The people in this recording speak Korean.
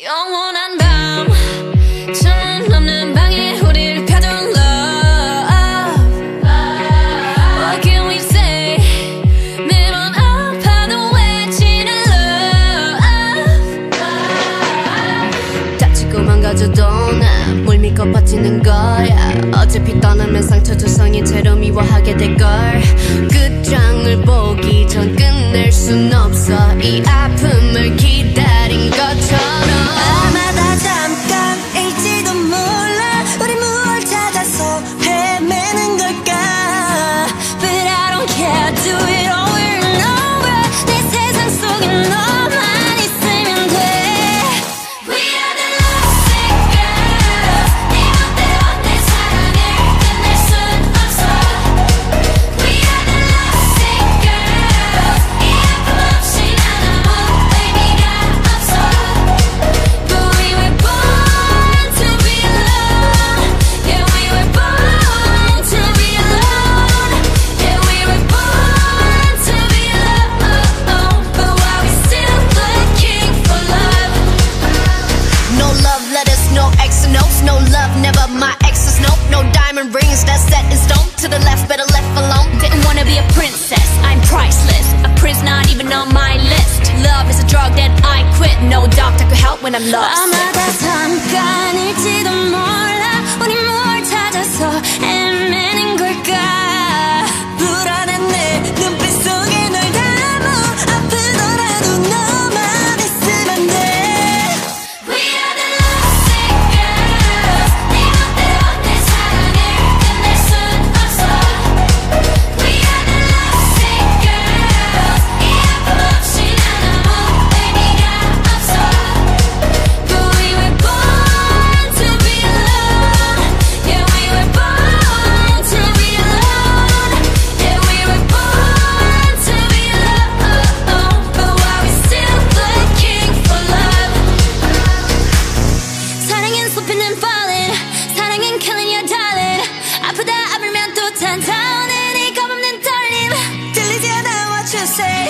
영원한 밤 천은 없는 방에 우리를 펴둔 love What can we say 매번 아파도 외치는 love 다치고 망가져도 난물 믿고 버티는 거야 어차피 떠나면 상처 조성이 채로 미워하게 될 my exes, no No diamond rings, that's set in stone. To the left, better left alone. Didn't wanna be a princess, I'm priceless. A prince not even on my list. Love is a drug that I quit. No doctor could help when I'm lost. 아마 and falling. 사랑은 killing your darling. 아프다 아프면 또 탄다 오늘이 겁없는 떨림. 들리지 않아 what you say.